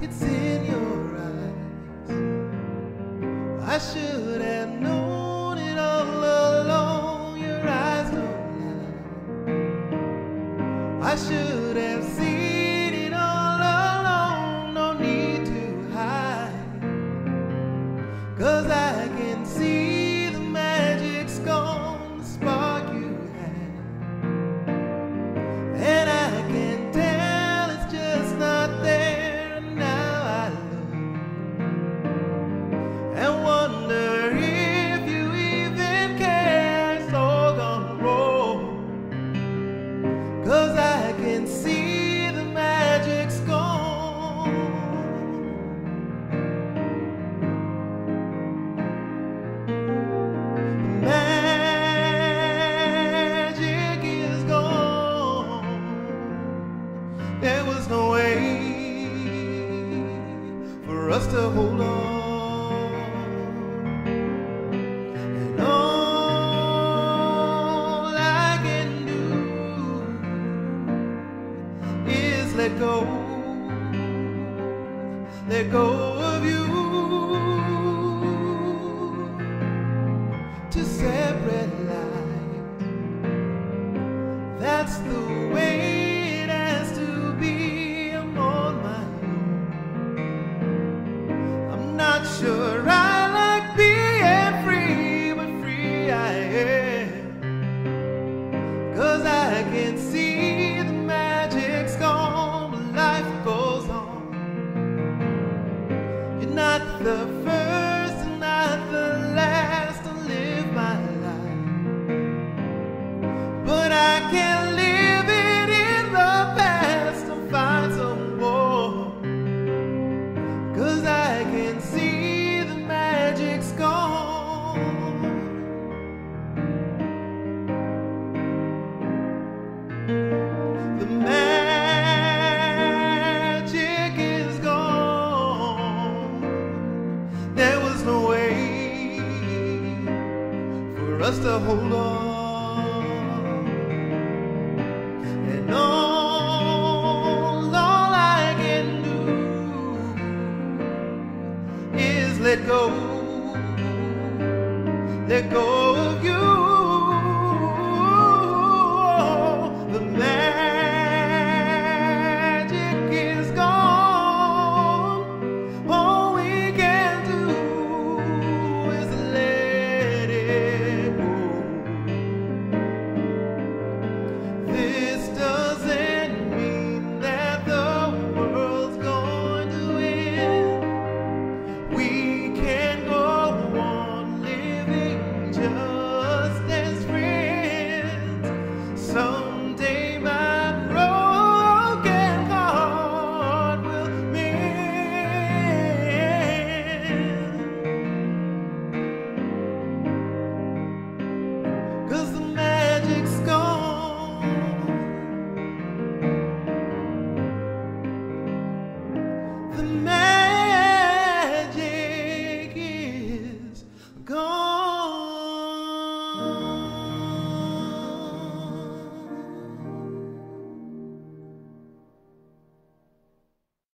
it's in your eyes. I should have known it all along. Your eyes don't lie. I should us to hold on. And all I can do is let go, let go of you to separate lives. That's the can see the magic's gone, but life goes on. You're not the first and not the last to live my life. But I can live us to hold on. And all, all I can do is let go, let go the man.